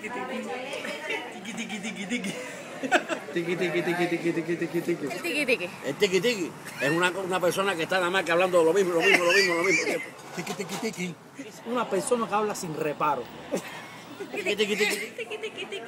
Tiki, tiki, tiki, tiki. Tiki, tiki, tiki, tiki, tiki, tiki, tiki. Tiki, tiki. El tiki tiki es una, una persona que está nada más que hablando de lo mismo, lo mismo, lo mismo, lo mismo. Tiki, tiki, tiki. Es Una persona que habla sin reparo. Tiki, tiki. Tiki, tiki, tiki, tiki.